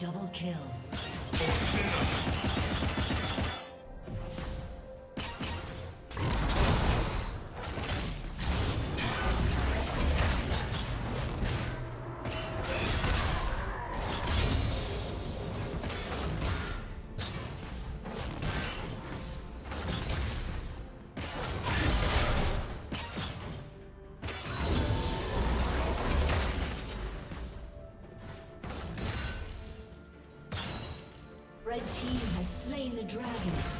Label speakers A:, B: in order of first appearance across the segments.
A: Double kill. Dragon.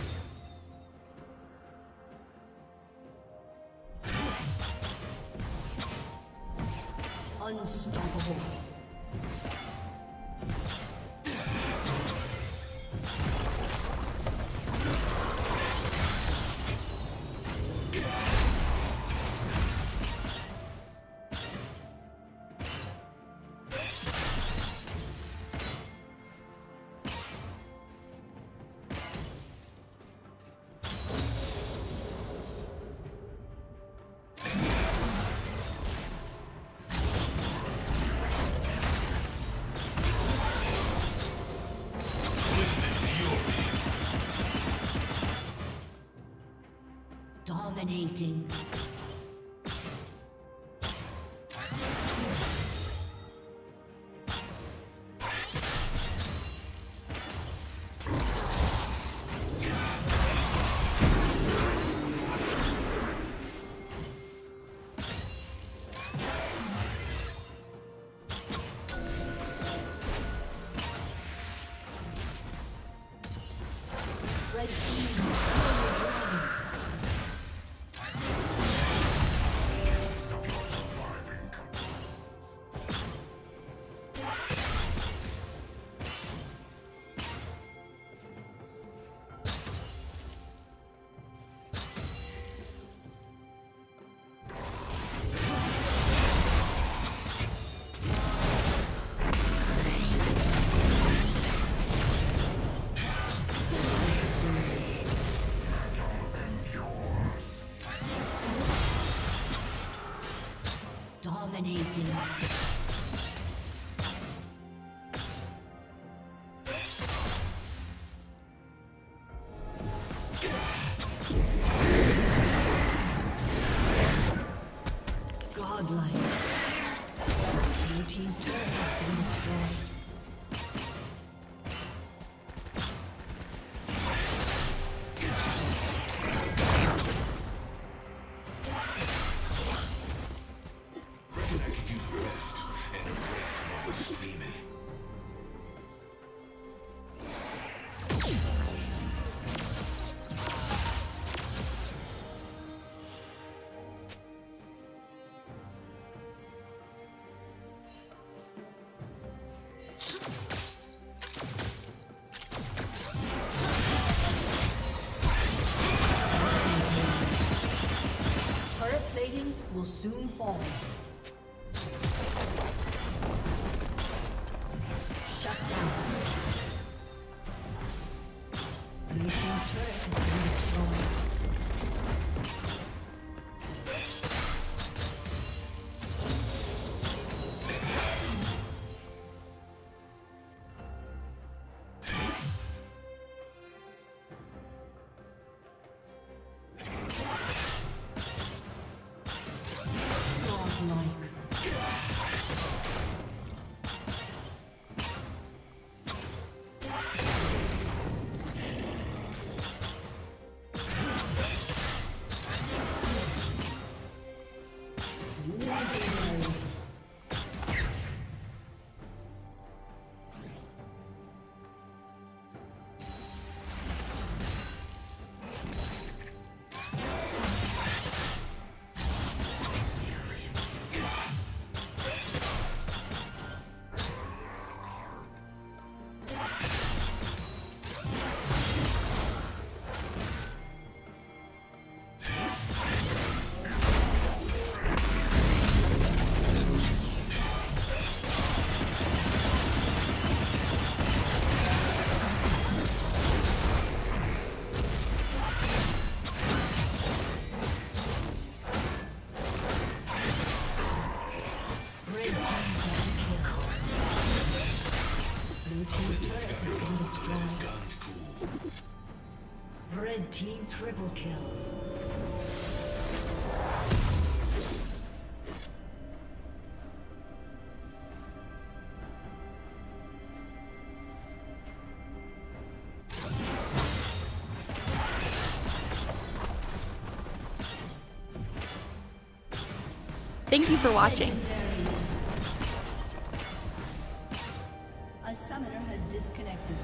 A: Dominating. Red team Dominating. Godlike. Blue team's soon fall. Team triple kill.
B: Thank you for watching. A summoner has disconnected.